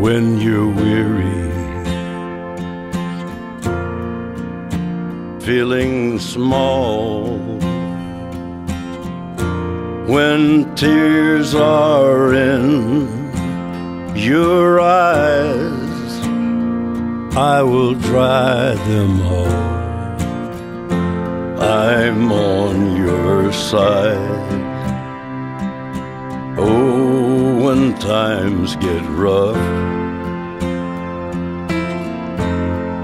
when you're weary, feeling small. When tears are in your eyes, I will dry them all. I'm on your side. Oh, times get rough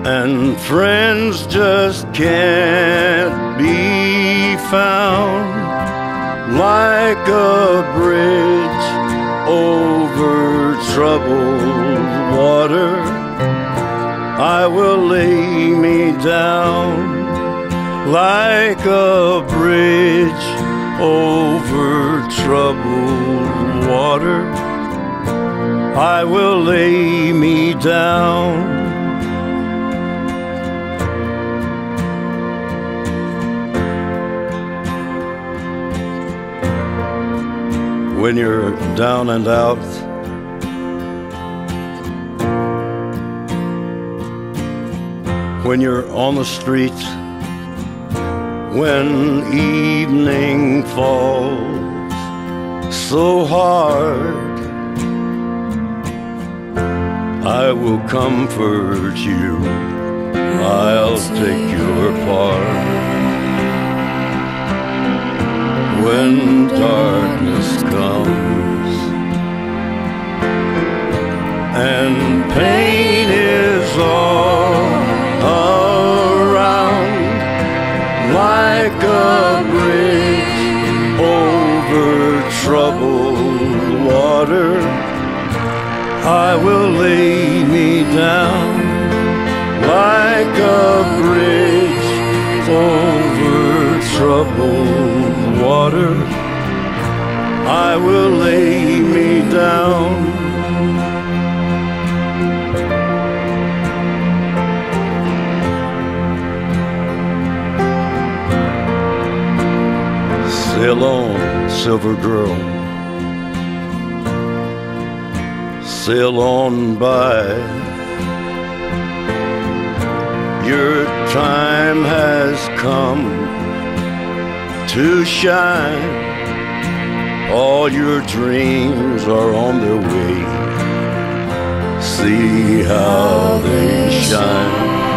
and friends just can't be found like a bridge over troubled water. I will lay me down like a bridge over I will lay me down. When you're down and out, when you're on the street, when evening falls so hard, I will comfort you. I'll take your part. When darkness comes I will lay me down like a bridge over troubled water. I will lay me down. Sail on, silver girl. Sail on by. Your time has come to shine. All your dreams are on their way. See how they shine.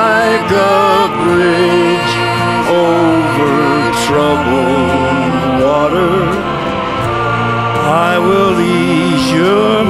Like a bridge over troubled water. I will ease your